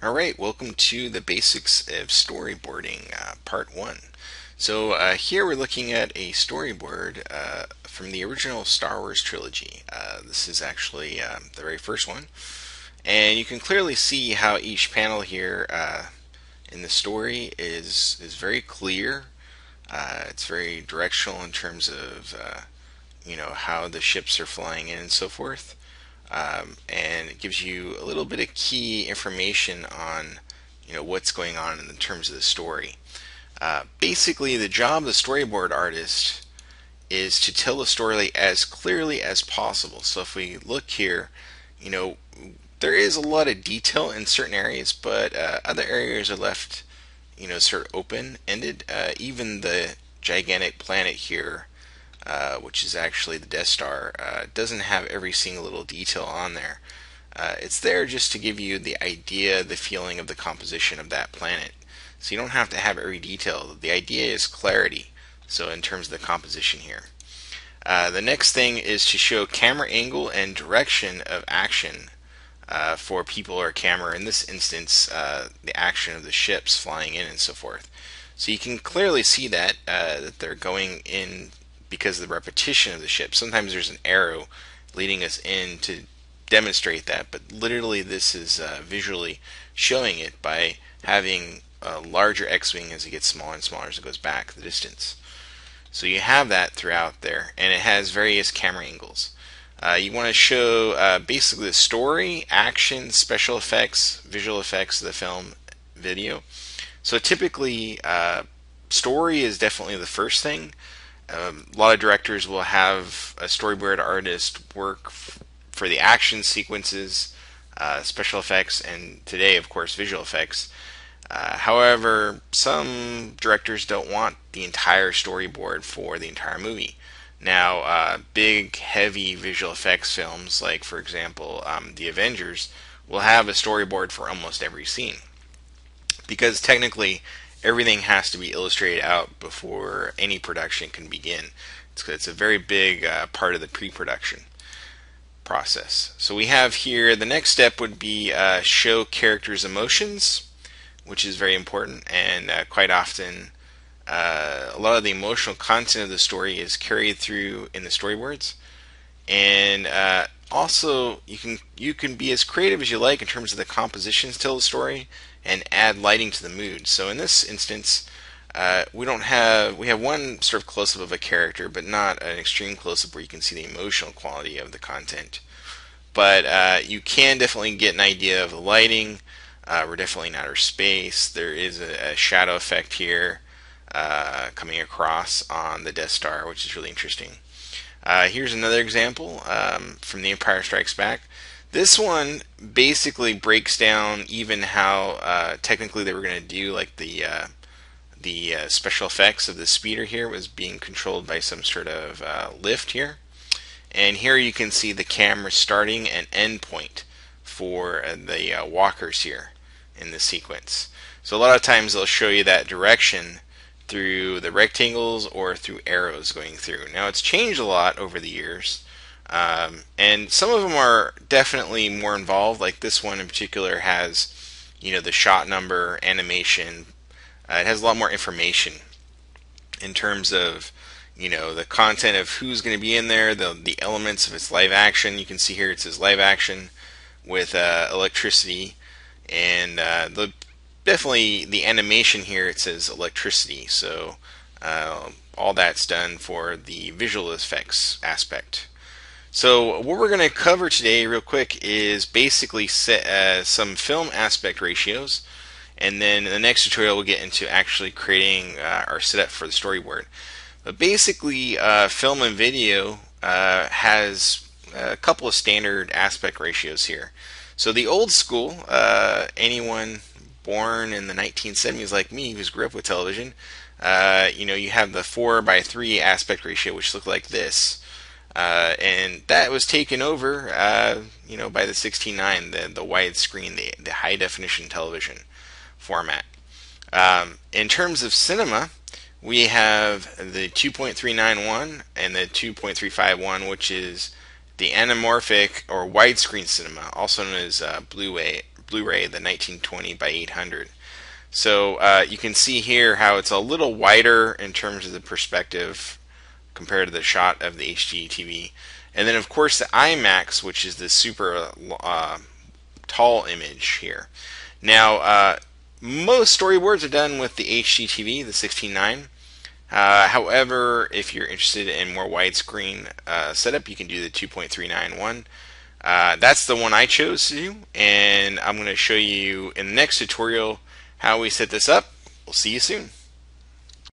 All right, welcome to the basics of storyboarding, uh, part one. So uh, here we're looking at a storyboard uh, from the original Star Wars trilogy. Uh, this is actually um, the very first one, and you can clearly see how each panel here uh, in the story is is very clear. Uh, it's very directional in terms of you know how the ships are flying in and so forth um, and it gives you a little bit of key information on you know what's going on in the terms of the story. Uh, basically, the job of the storyboard artist is to tell the story as clearly as possible. So if we look here, you know there is a lot of detail in certain areas, but uh, other areas are left you know sort of open-ended. Uh, even the gigantic planet here uh, which is actually the Death Star, uh, doesn't have every single little detail on there. Uh, it's there just to give you the idea, the feeling of the composition of that planet. So you don't have to have every detail. The idea is clarity. So in terms of the composition here. Uh, the next thing is to show camera angle and direction of action uh, for people or camera. In this instance, the action of the ships flying in and so forth. So you can clearly see that that they're going in because of the repetition of the ship. Sometimes there's an arrow leading us in to demonstrate that, but literally this is uh, visually showing it by having a larger X-wing as it gets smaller and smaller as it goes back the distance. So you have that throughout there, and it has various camera angles. Uh, you want to show uh, basically the story, action, special effects, visual effects of the film, video. So typically, uh, story is definitely the first thing. Um, a lot of directors will have a storyboard artist work f- for the action sequences, uh, special effects, and today, of course, visual effects. Uh, however, some directors don't want the entire storyboard for the entire movie. Now, uh, big, heavy visual effects films, like for example, um, The Avengers, will have a storyboard for almost every scene. Because technically, everything has to be illustrated out before any production can begin. It's, it's a very big uh, part of the pre-production process. So we have here the next step would be uh, show characters' emotions, which is very important, and uh, quite often uh, a lot of the emotional content of the story is carried through in the storyboards, and uh, also you can you can be as creative as you like in terms of the compositions to tell the story and add lighting to the mood. So in this instance, uh, we don't have we have one sort of close up of a character, but not an extreme close up where you can see the emotional quality of the content. But uh, you can definitely get an idea of the lighting. Uh, we're definitely in outer space. There is a, a shadow effect here uh, coming across on the Death Star, which is really interesting. Uh, here's another example um, from The Empire Strikes Back. This one basically breaks down even how uh, technically they were going to do like the uh, the uh, special effects of the speeder here was being controlled by some sort of uh, lift here. And here you can see the camera starting and end point for uh, the walkers here in the sequence. So a lot of times they'll show you that direction through the rectangles or through arrows going through. Now it's changed a lot over the years. Um, and some of them are definitely more involved. Like this one in particular has, you know, the shot number, animation. Uh, it has a lot more information in terms of, you know, the content of who's going to be in there, the the elements of its live action. You can see here it says live action with uh, electricity, and uh, the definitely the animation here it says electricity. So uh, all that's done for the visual effects aspect. So what we're going to cover today real quick is basically set, uh, some film aspect ratios and then in the next tutorial we'll get into actually creating uh, our setup for the storyboard. But basically uh, film and video uh, has a couple of standard aspect ratios here. So the old school, uh, anyone born in the 1970s like me who's grew up with television, uh, you know you have the 4 by 3 aspect ratio which looked like this. Uh, and that was taken over, uh, you know, by the 16.9, the the widescreen, the the high definition television format. Um, in terms of cinema, we have the 2.391 and the 2.351, which is the anamorphic or widescreen cinema, also known as uh, Blu-ray, Blu-ray, the 1920 by 800. So uh, you can see here how it's a little wider in terms of the perspective compared to the shot of the HD TV. And then of course the IMAX, which is the super uh, tall image here. Now, uh, most storyboards are done with the HDTV, the 16.9. Uh, however, if you're interested in more widescreen uh, setup, you can do the 2.391. Uh, that's the one I chose to do, and I'm going to show you in the next tutorial how we set this up. We'll see you soon.